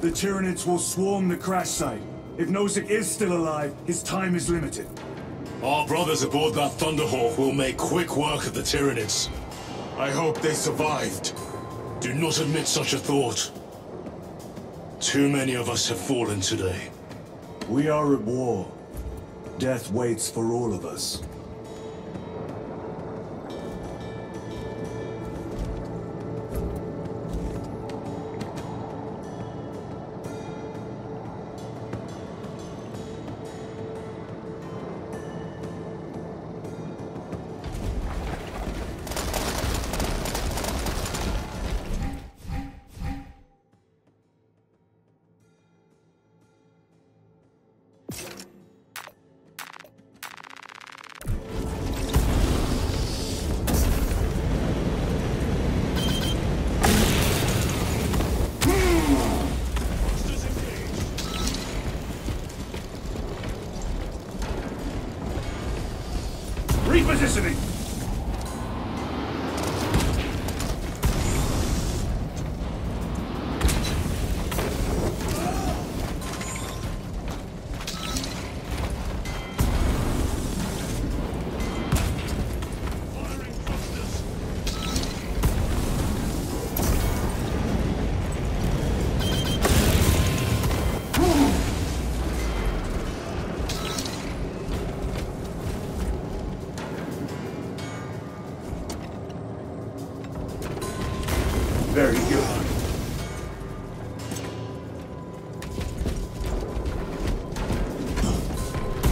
The Tyranids will swarm the crash site. If Nozick is still alive, his time is limited. Our brothers aboard that Thunderhawk will make quick work of the Tyranids. I hope they survived. Do not admit such a thought. Too many of us have fallen today. We are at war. Death waits for all of us. Very good.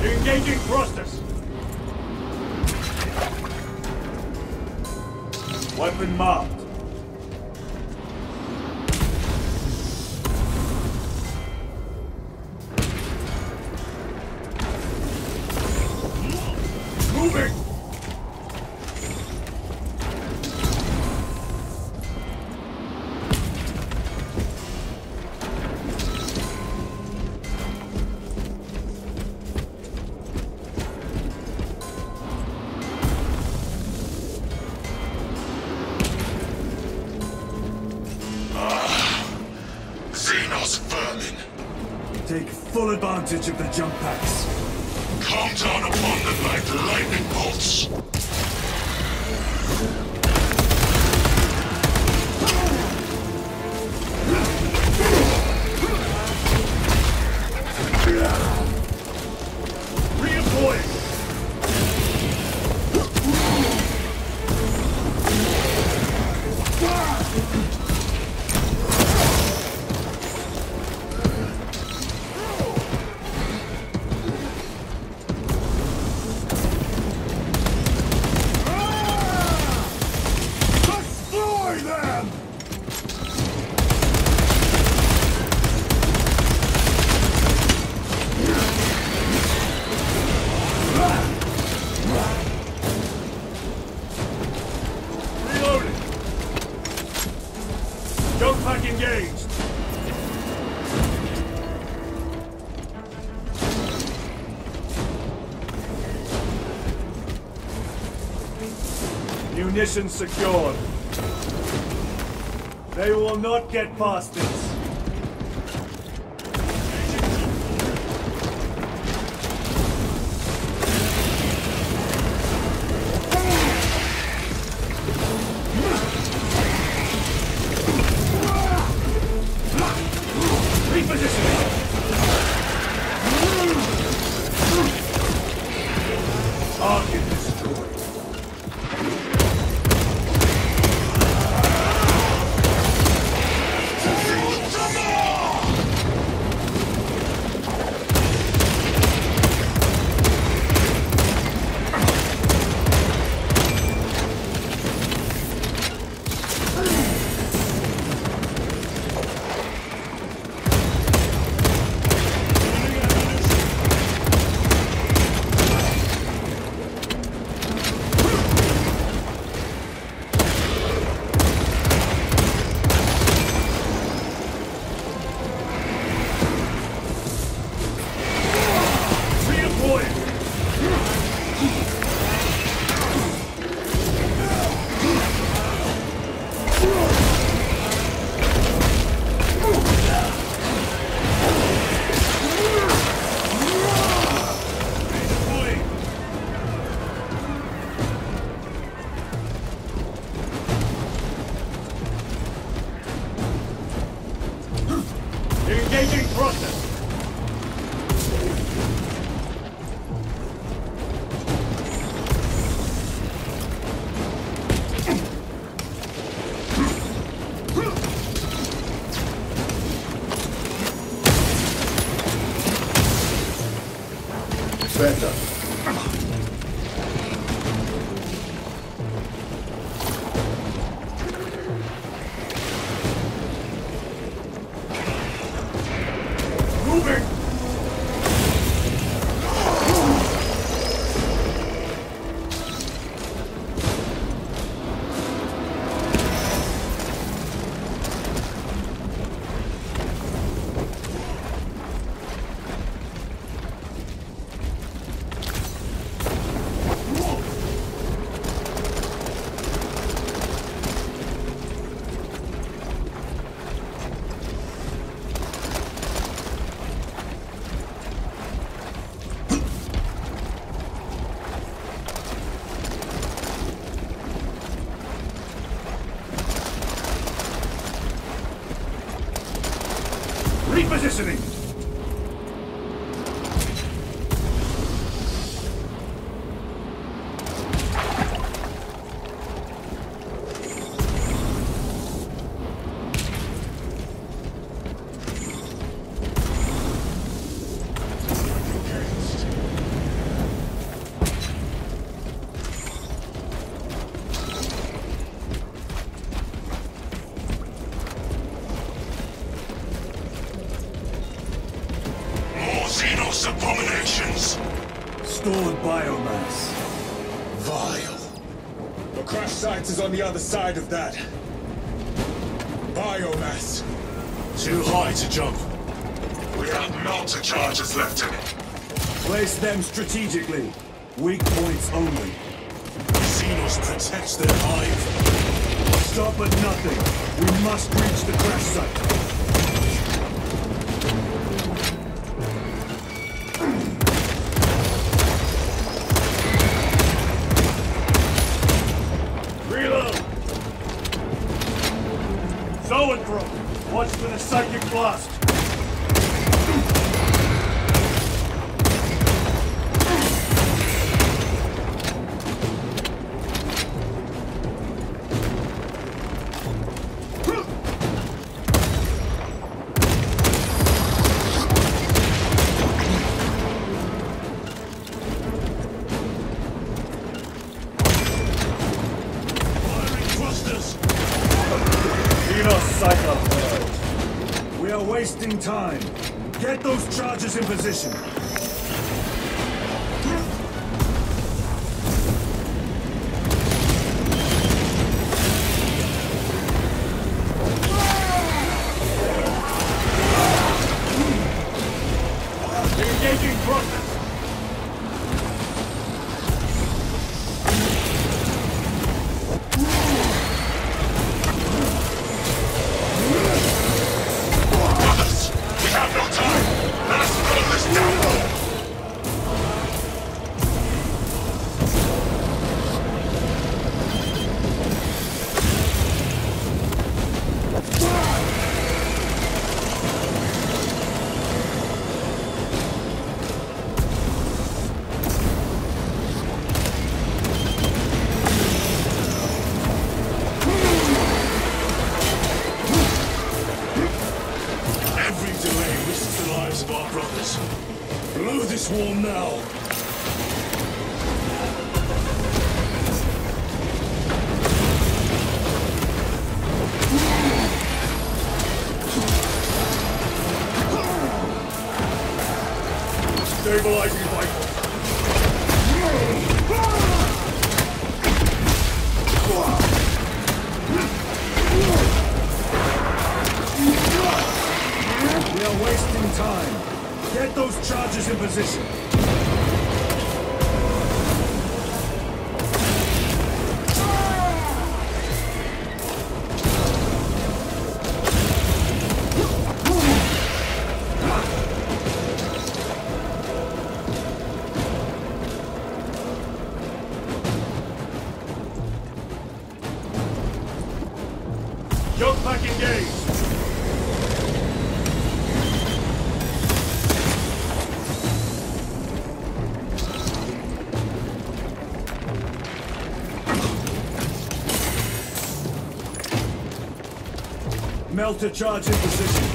Engaging thrusters. Weapon marked. Munitions secured. They will not get past this. Position me! the other side of that. Biomass. Too high to jump. We have mountain charges left in it. Place them strategically. Weak points only. Xenos protects their hive. Stop at nothing. We must reach the crash site. Melta charge in position.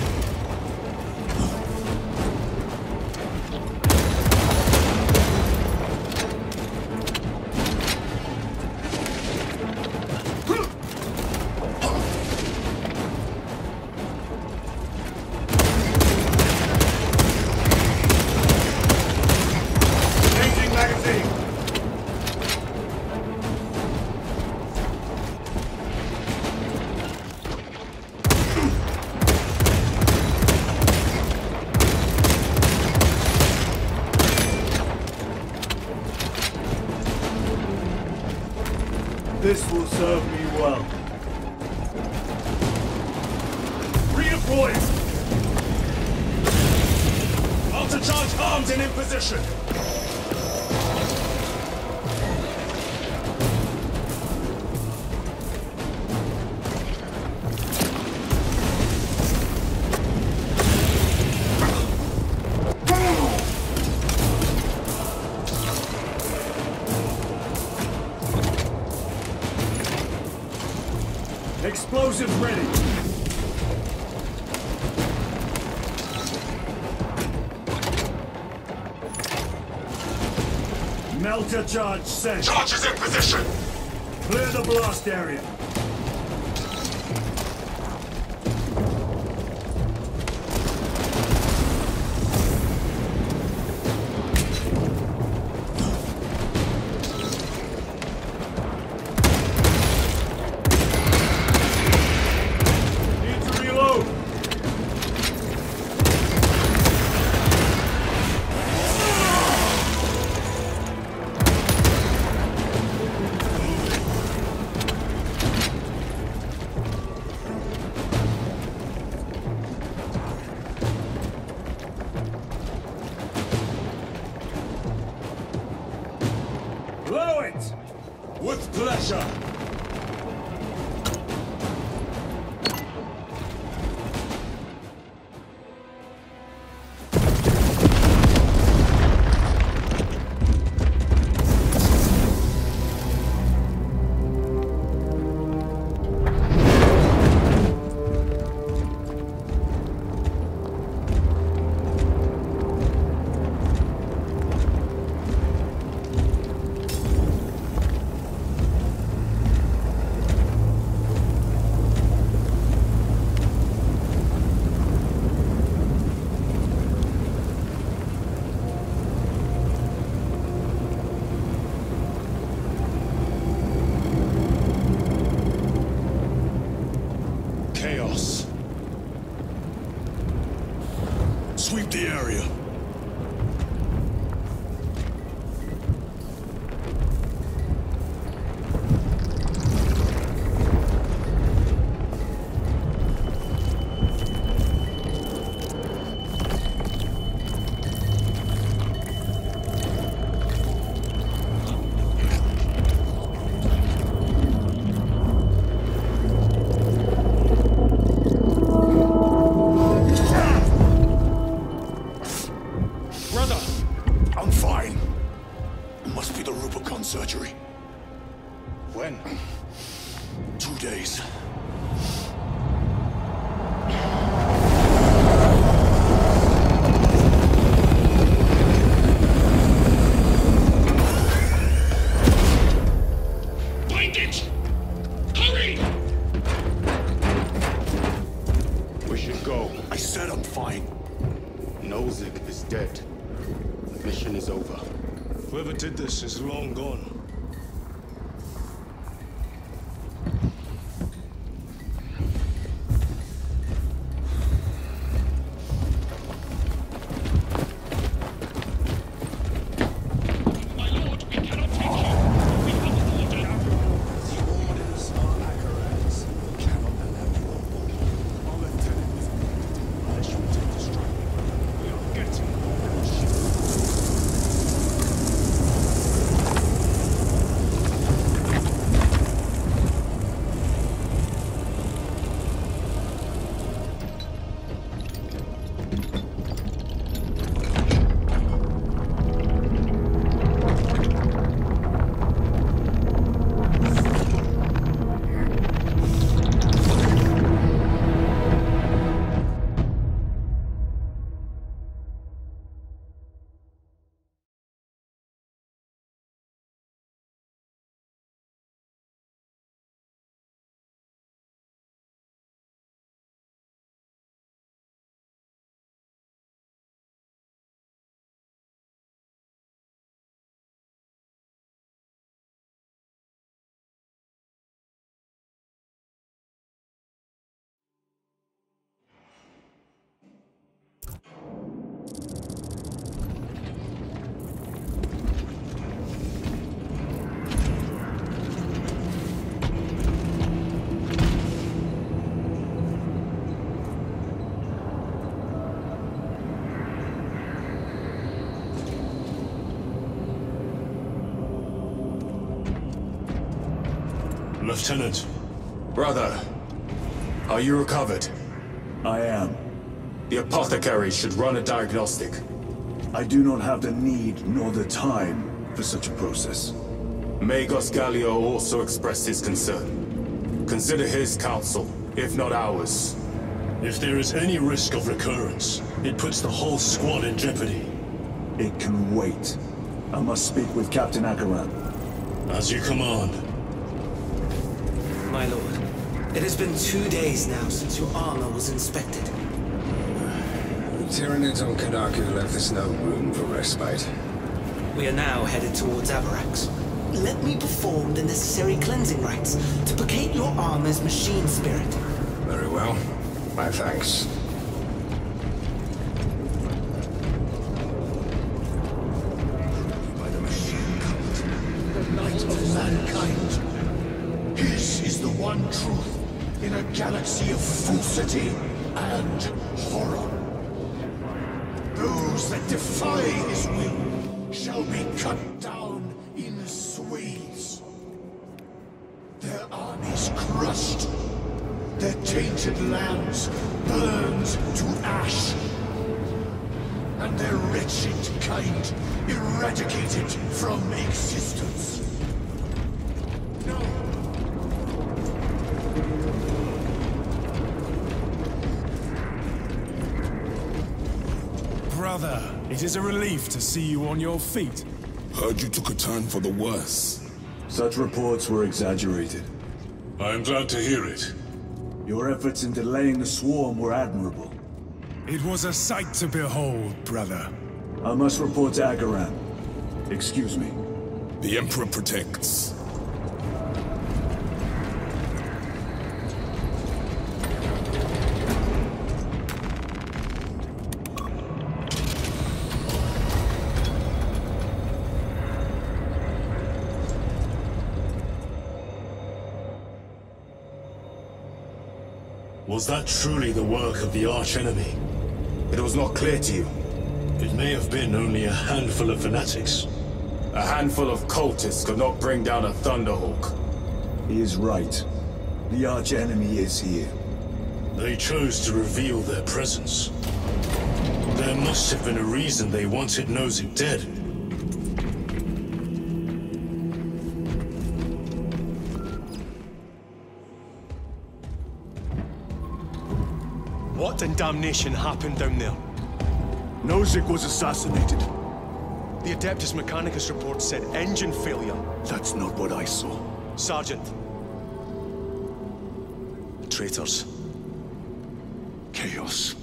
Melta charge sent. is in position. Clear the blast area. us. Sweep the area. Lieutenant, Brother, are you recovered? I am. The apothecary should run a diagnostic. I do not have the need nor the time for such a process. Magos Gallio also expressed his concern. Consider his counsel, if not ours. if there is any risk of recurrence, it puts the whole squad in jeopardy. It can wait. I must speak with Captain Acheran. As you command. My lord, it has been two days now since your armor was inspected. The Tyranids on Kadaku left us no room for respite. We are now headed towards Avarax. Let me perform the necessary cleansing rites to placate your armor's machine spirit. Very well. My thanks. Is a relief to see you on your feet. Heard you took a turn for the worse. Such reports were exaggerated. I am glad to hear it. Your efforts in delaying the swarm were admirable. It was a sight to behold, brother. I must report to Acheran. Excuse me. The Emperor protects. Was that truly the work of the archenemy? It was not clear to you. It may have been only a handful of fanatics. A handful of cultists could not bring down a Thunderhawk. He is right. The archenemy is here. They chose to reveal their presence. There must have been a reason they wanted Nozick dead. Damnation happened down there? Nozick was assassinated. The Adeptus Mechanicus report said engine failure. That's not what I saw. Sergeant. Traitors. Chaos.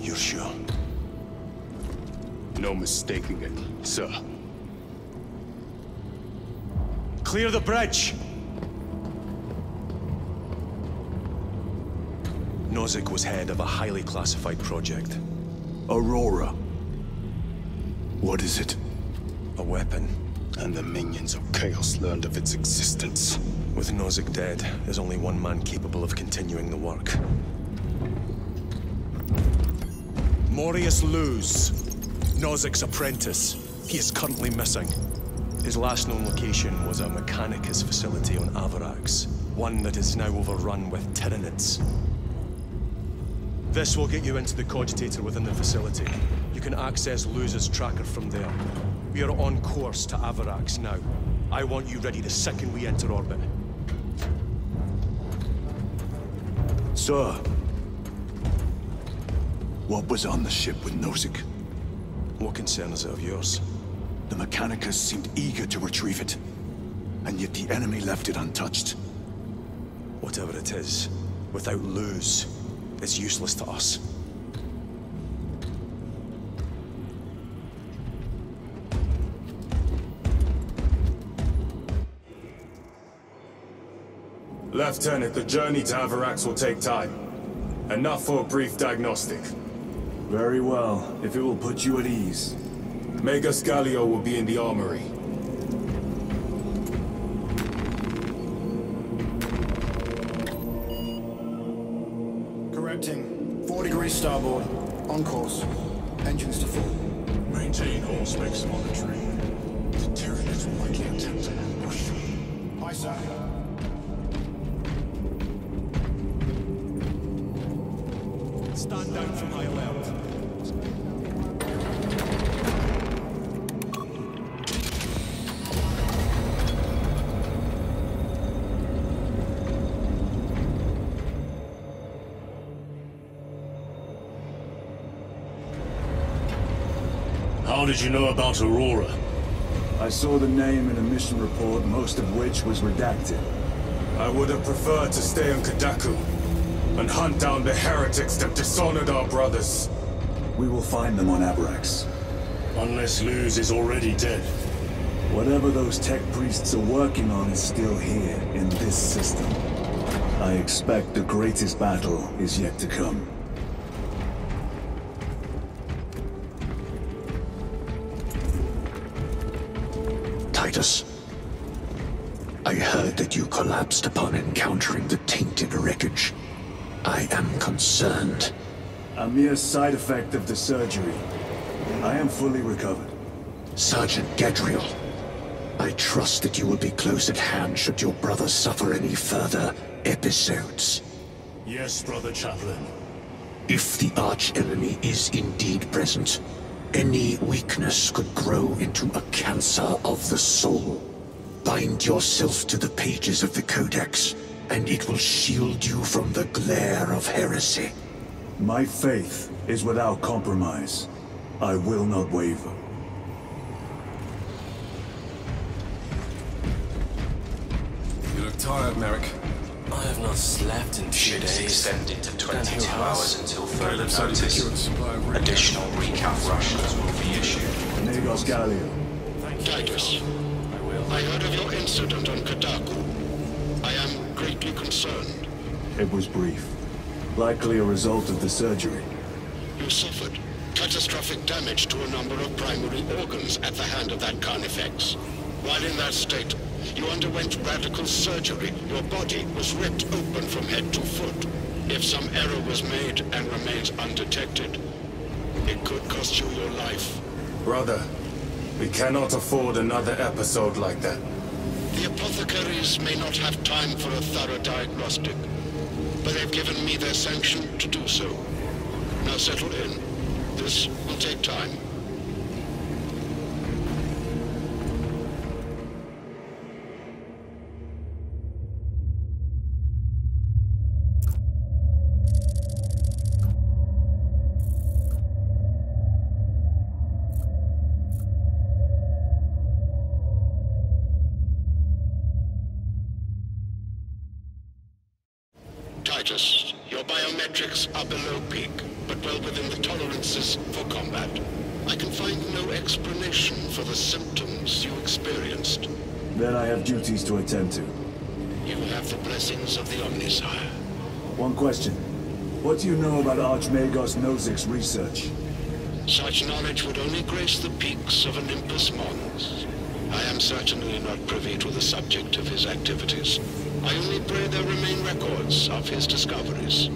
You're sure? No mistaking it, sir. Clear the bridge! Nozick was head of a highly classified project. Aurora. What is it? A weapon. And the minions of Chaos learned of its existence. With Nozick dead, there's only one man capable of continuing the work. Morius Luz, Nozick's apprentice. He is currently missing. His last known location was a Mechanicus facility on Avarax, one that is now overrun with Tyranids. This will get you into the cogitator within the facility. You can access Luz's tracker from there. We are on course to Avarax now. I want you ready the second we enter orbit. Sir. What was on the ship with Nozick? What concern is it of yours? The Mechanicus seemed eager to retrieve it. And yet the enemy left it untouched. Whatever it is, without Luz, it's useless to us. Lieutenant, the journey to Avarax will take time. Enough for a brief diagnostic. Very well, if it will put you at ease. Magos Gallio will be in the armory. On course. How did you know about Aurora? I saw the name in a mission report, most of which was redacted. I would have preferred to stay on Kadaku and hunt down the heretics that dishonored our brothers. We will find them on Avarax. Unless Luz is already dead. Whatever those tech priests are working on is still here, in this system. I expect the greatest battle is yet to come. Collapsed upon encountering the tainted wreckage. I am concerned. A mere side effect of the surgery. I am fully recovered. Sergeant Gadriel, I trust that you will be close at hand should your brother suffer any further episodes. Yes, Brother Chaplain. If the arch-enemy is indeed present, any weakness could grow into a cancer of the soul. Bind yourself to the pages of the Codex, and it will shield you from the glare of heresy. My faith is without compromise. I will not waver. You look tired, Merrick. I have not slept in two Ships days. extended to Don't 22 hours until further notice. secured a supply of recaf. Additional recaf rations will be issued. Magos Gallio. Titus, I heard of your incident on Kadaku. I am greatly concerned. It was brief. Likely a result of the surgery. You suffered catastrophic damage to a number of primary organs at the hand of that Carnifex. While in that state, you underwent radical surgery. Your body was ripped open from head to foot. If some error was made and remains undetected, it could cost you your life. Brother, we cannot afford another episode like that. The apothecaries may not have time for a thorough diagnostic, but they've given me their sanction to do so. Now settle in. This will take time. Research? Such knowledge would only grace the peaks of Olympus Mons. I am certainly not privy to the subject of his activities. I only pray there remain records of his discoveries.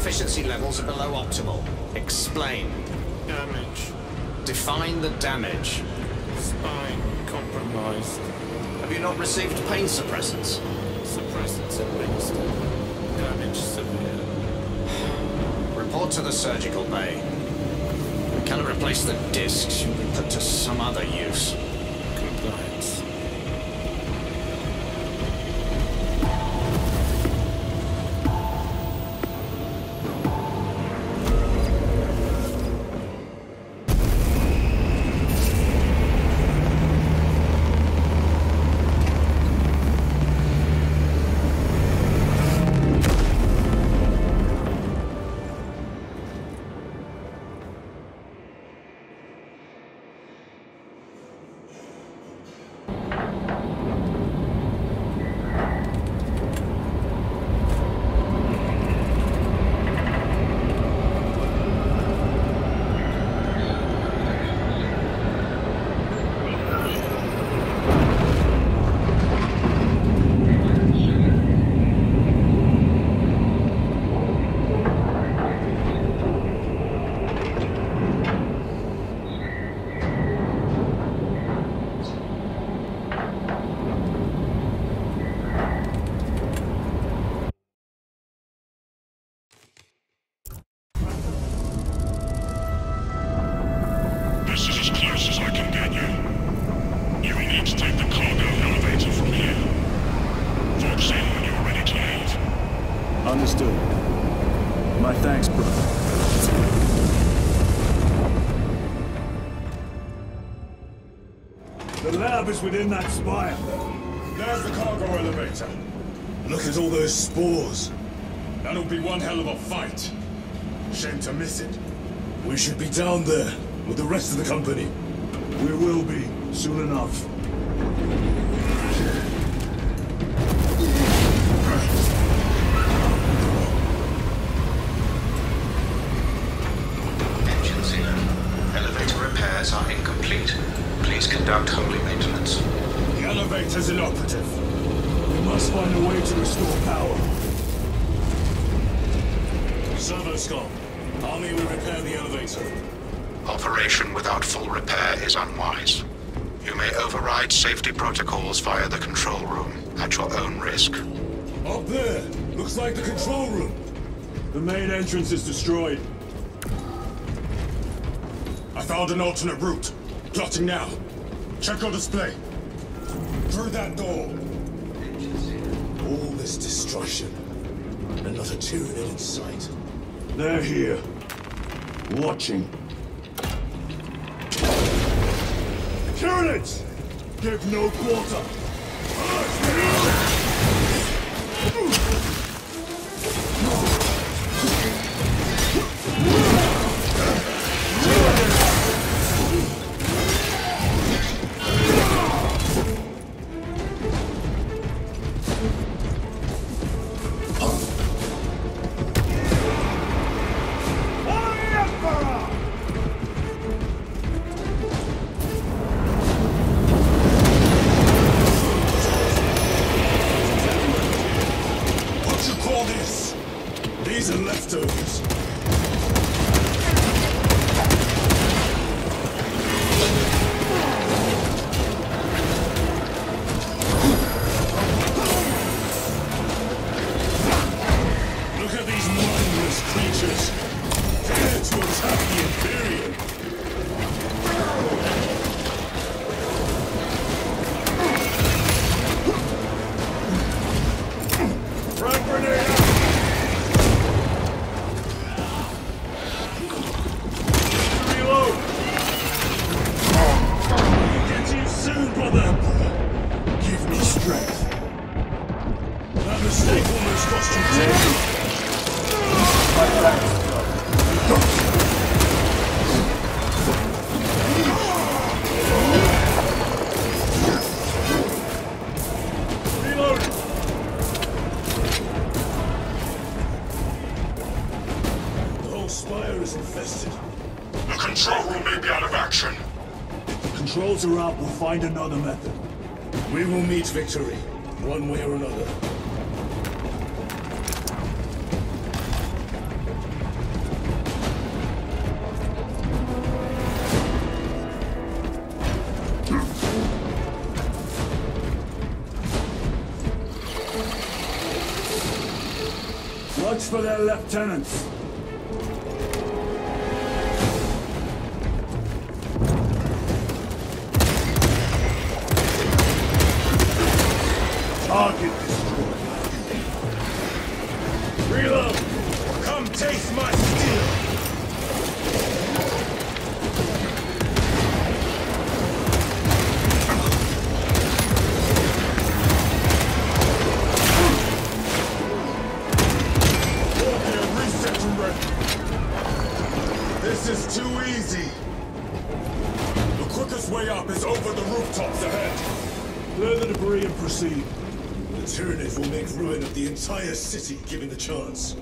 Efficiency levels are below optimal. Explain. Damage. Define the damage. Spine compromised. Have you not received pain suppressants? Suppressants administered. Damage severe. Report to the surgical bay. We cannot replace the discs. You'll be put to some other use. Within that spire. There's the cargo elevator. Look at all those spores. That'll be one hell of a fight. Shame to miss it. We should be down there with the rest of the company. We will be, soon enough. Conduct holy maintenance. The elevator's inoperative. We must find a way to restore power. Servo Skull, Army will repair the elevator. Operation without full repair is unwise. You may override safety protocols via the control room at your own risk. Up there! Looks like the control room. The main entrance is destroyed. I found an alternate route. Plotting now. Check display. Through that door. All this destruction, and not a Tyranid in sight. They're here. Watching. Tyranids! Give no quarter! find another method. We will meet victory, one way or another. Watch for their lieutenants. This is too easy. The quickest way up is over the rooftops ahead. Clear the debris and proceed. The Tyranids will make ruin of the entire city, given the chance.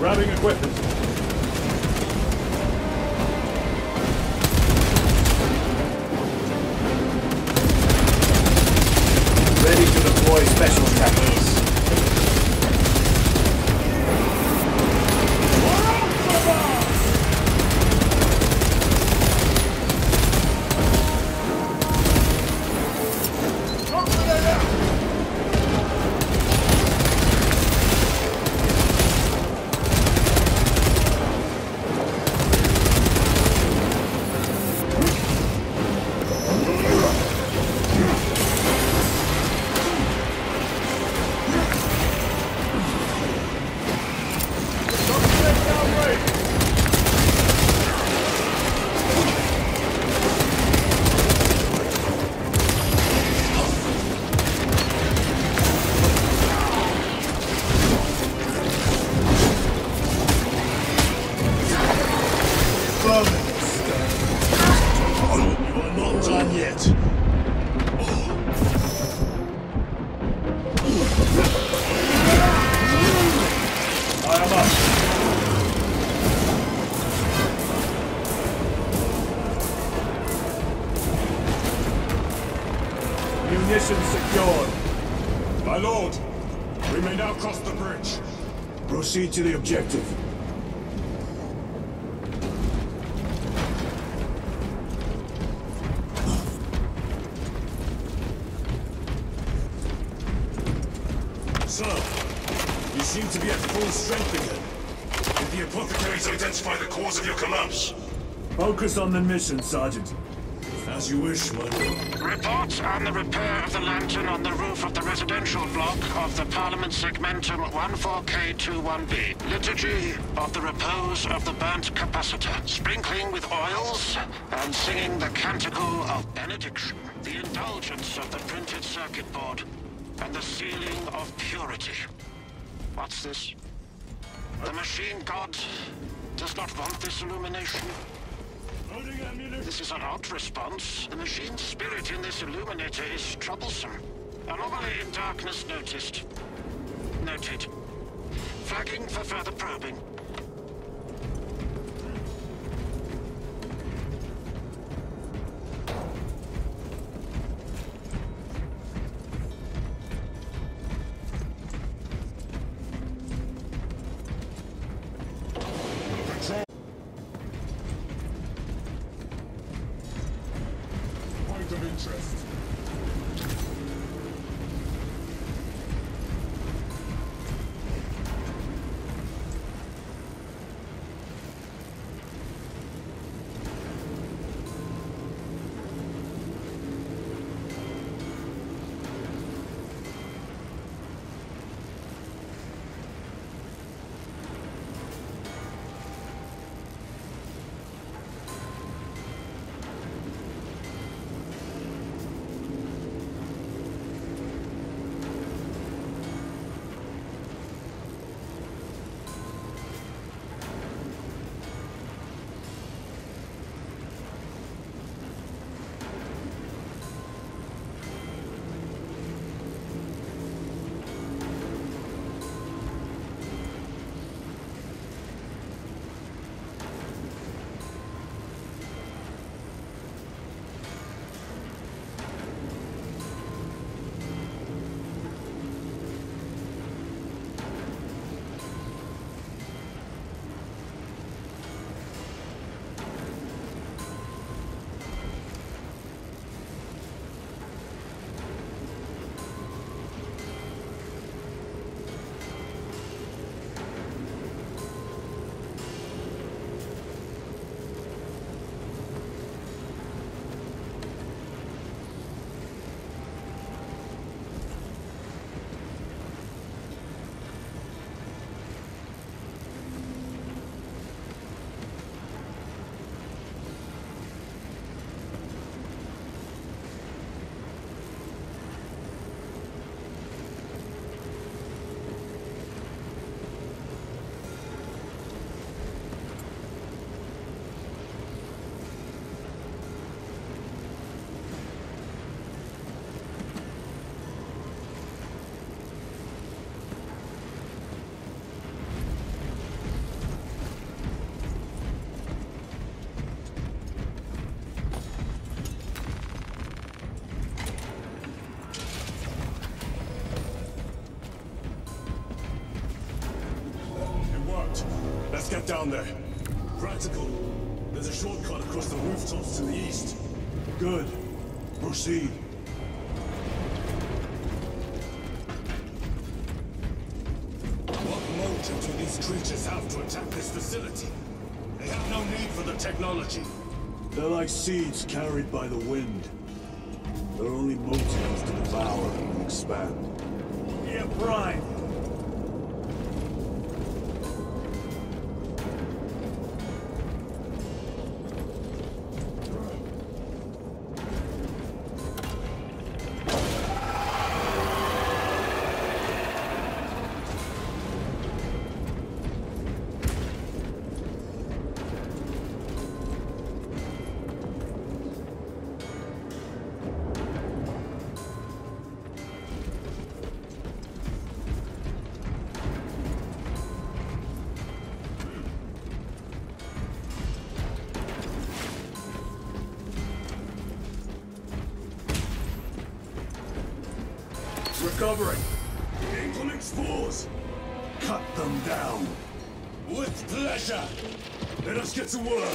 Grabbing equipment. Proceed to the objective. Sir, you seem to be at full strength again. Did the apothecaries identify the cause of your collapse? Focus on the mission, Sergeant. As you wish, my lord. Report on the repair of the lantern on the roof of the residential block of the Parliament Segmentum 14K21B. Liturgy of the repose of the burnt capacitor. Sprinkling with oils and singing the canticle of benediction. The indulgence of the printed circuit board and the sealing of purity. What's this? The machine god does not want this illumination. This is an odd response. The machine spirit in this illuminator is troublesome. Anomaly in darkness noticed. Noted. Flagging for further probing. There. Practical. There's a shortcut across the rooftops to the east. Good. Proceed. What motive do these creatures have to attack this facility? They have no need for the technology. They're like seeds carried by the wind. Their only motive is to devour and expand. Yeah! Smash covering. Incoming spores! Cut them down. With pleasure! Let us get to work!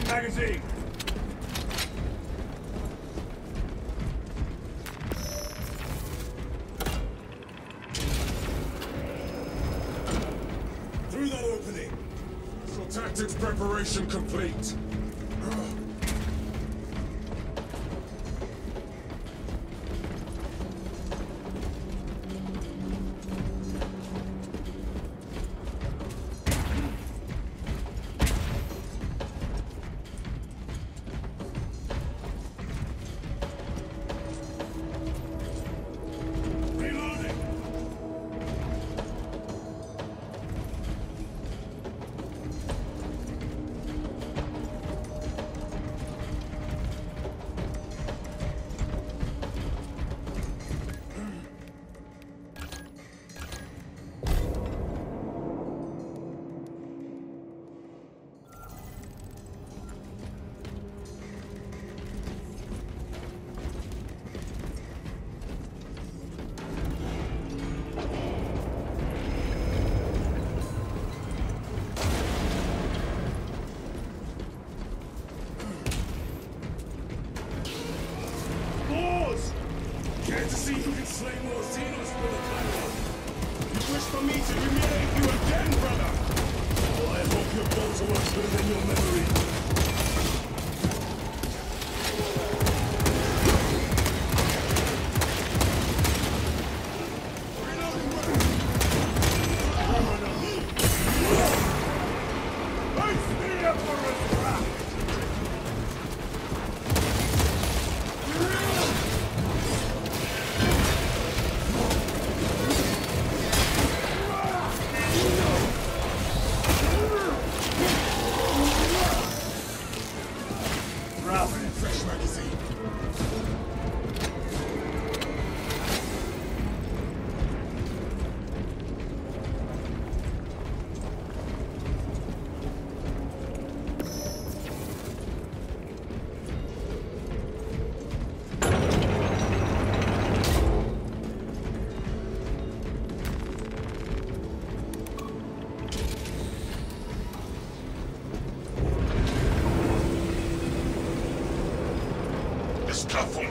Magazine. Through that opening. So tactics preparation complete.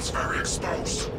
are exposed.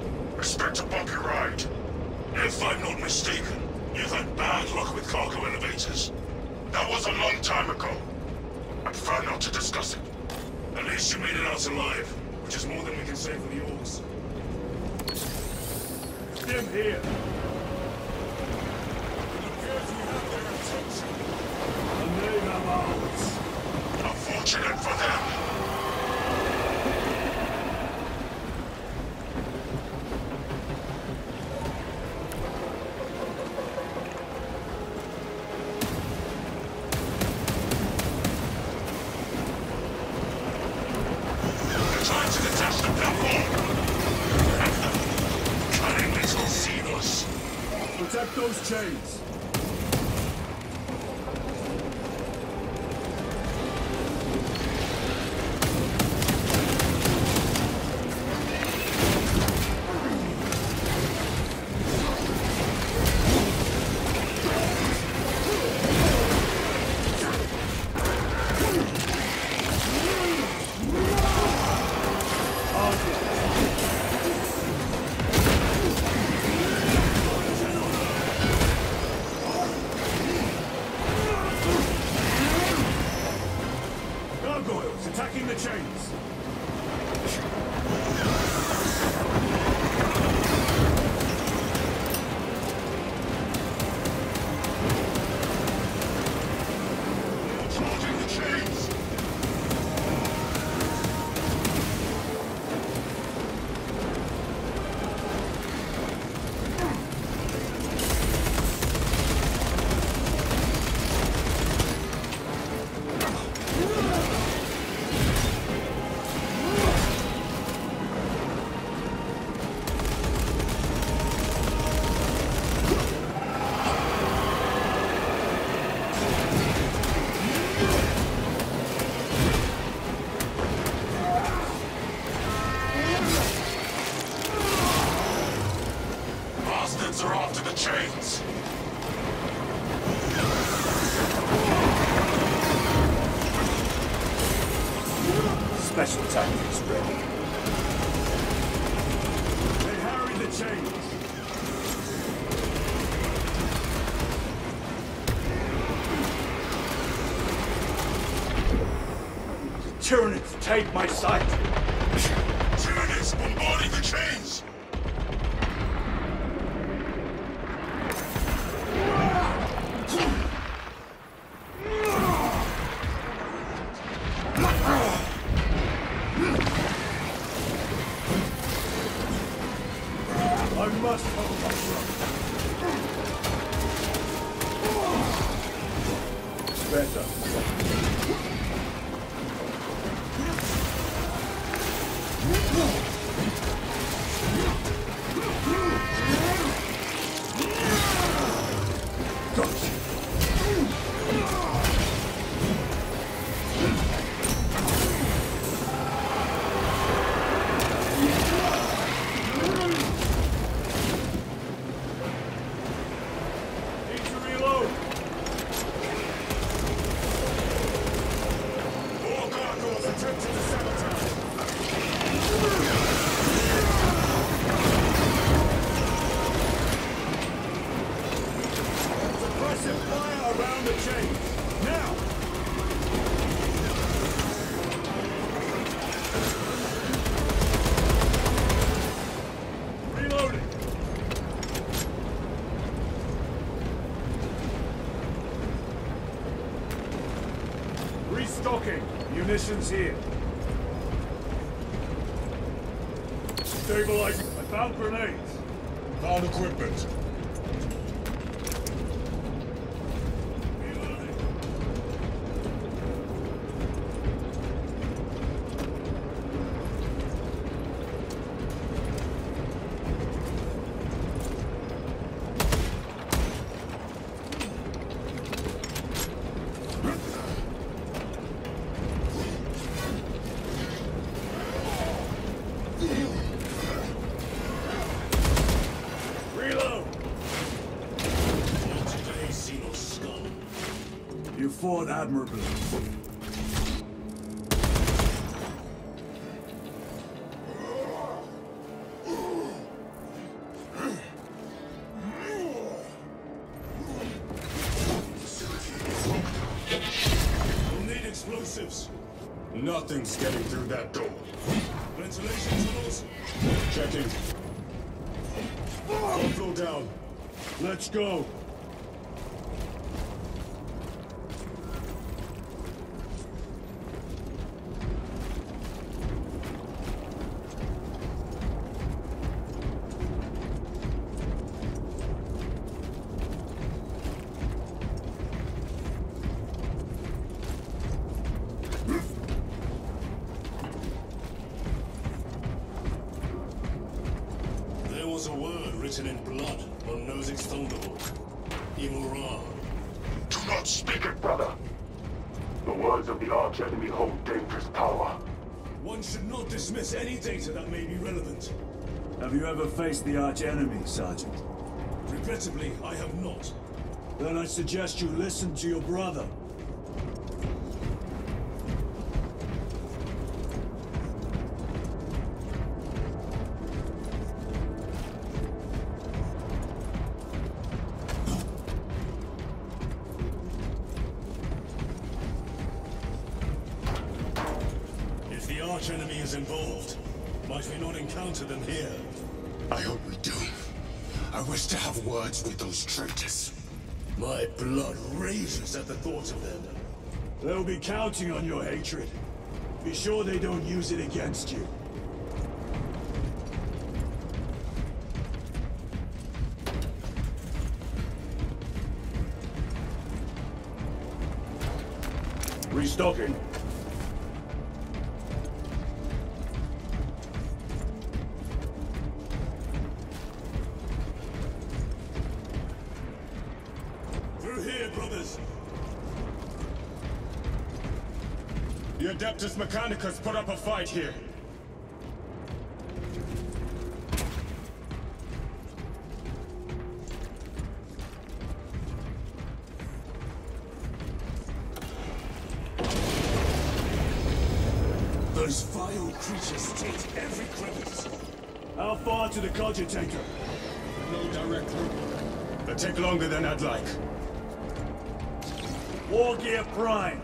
Tyranids, take my sight! Munitions here. Stabilizing. I found grenades. Found equipment. Fought admirably. We'll need explosives. Nothing's getting through that door. Ventilation tunnels. Checking. One floor down. Let's go. Ever faced the arch enemy, Sergeant? Regrettably, I have not. Then I suggest you listen to your brother. They'll be counting on your hatred. Be sure they don't use it against you. Restocking. Adeptus Mechanicus put up a fight here. Those vile creatures take every crevice. How far to the cogitator? No direct route. They take longer than I'd like. War Gear Prime.